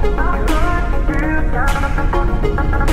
I'm Thank you.